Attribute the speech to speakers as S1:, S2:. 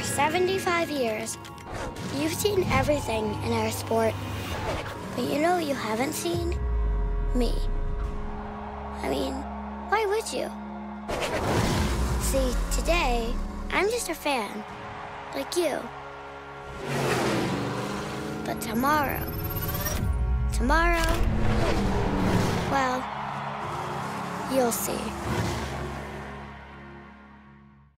S1: For 75 years, you've seen everything in our sport. But you know you haven't seen? Me. I mean, why would you? See, today, I'm just a fan, like you. But tomorrow, tomorrow, well, you'll see.